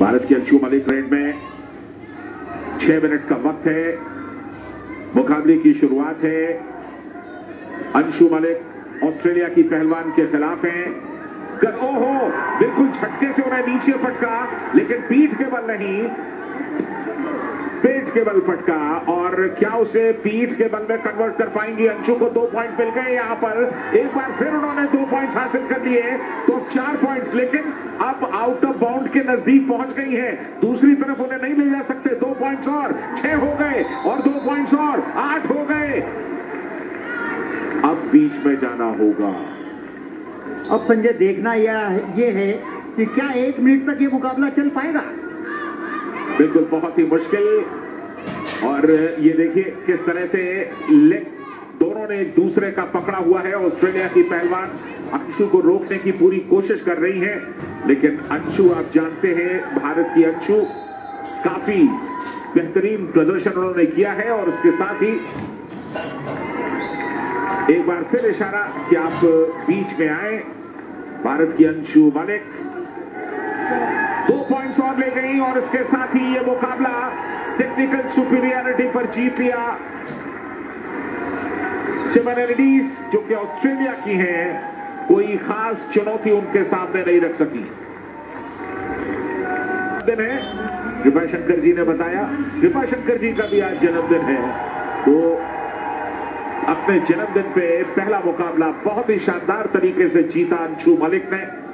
भारत के अंशु मलिक रेड में छह मिनट का वक्त है। मुकाबले की शुरुआत है। अंशु मलिक ऑस्ट्रेलिया की पहलवान के खिलाफ है। कर ओहो, बिल्कुल झटके से उन्हें नीचे पटका लेकिन पीठ के बल नहीं। पेट के बल पटका और क्या उसे पीठ के बल में कन्वर्ट कर पाएँगी। अंशु को दो पॉइंट मिल गए यहाँ पर। एक बार फिर उन्होंने दो पॉइंट्स हासिल कर लिए तो चार पॉइंट्स लेकिन अब आउट ऑफ़ बाउंड के नज़दीक पहुँच गई है। दूसरी तरफ़ उन्हें नहीं ले जा सकते। दो पॉइंट्स और छह हो गए और दो पॉइंट्स और आठ हो गए। अब बीच में जाना होगा। अब संजय देखना यह ये है कि क्या एक मिनट तक ये मुकाबला चल पाएगा? बिल्कुल बहुत ही मुश्किल। और ये देखिए किस तरह से लेग दोनों ने एक दूसरे का पकड़ा हुआ है ऑस्ट्रेलिया की पहलवान। अंशु को रोकने की पूरी कोशिश कर रही है, लेकिन अंशु, आप जानते हैं, भारत की अंशु काफ़ी बेहतरीन प्रदर्शन उन्होंने किया है और उसके साथ ही एक बार फिर इशारा कि आप बीच में आए। भारत की अंशु मलिक। दो पॉइंट्स और ले गई और इसके साथ ही ये मुकाबला टेक्निकल सुपीरियरिटी पर जीत लिया। सिमरनिटीज जो कि ऑस्ट्रेलिया की है, कोई खास चुनौती उनके सामने नहीं रख सकी। दिन है, कृपा शंकर जी ने बताया। कृपा शंकर जी का भी आज जन्मदिन है। वो अपने जन्मदिन पे पहला मुकाबला बहुत ही शानदार तरीके से जीता अंशु मलिक ने।